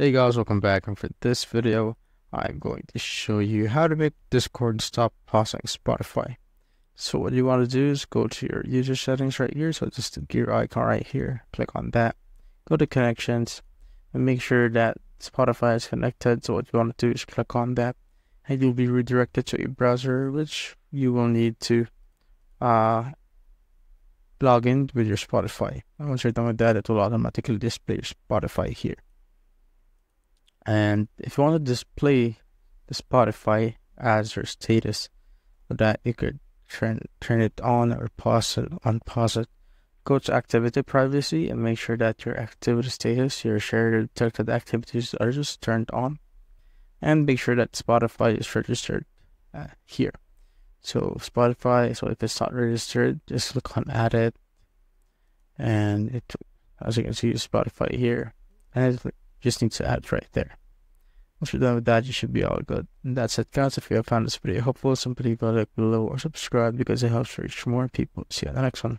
Hey guys, welcome back and for this video I'm going to show you how to make Discord stop pausing Spotify. So what you want to do is go to your user settings right here, so just the gear icon right here, click on that, go to connections and make sure that Spotify is connected. So what you want to do is click on that and you'll be redirected to your browser which you will need to uh, log in with your Spotify. Once you're done with that, it will automatically display your Spotify here. And if you want to display the Spotify as your status, so that you could turn turn it on or pause it, unpause it. Go to activity privacy and make sure that your activity status, your shared detected activities are just turned on. And make sure that Spotify is registered uh, here. So Spotify, so if it's not registered, just click on add it. And it, as you can see, Spotify here. And just need to add right there. Once you're done with that, you should be all good. And that's it, guys. If you have found this video helpful, somebody leave like below or subscribe because it helps reach more people. See you on the next one.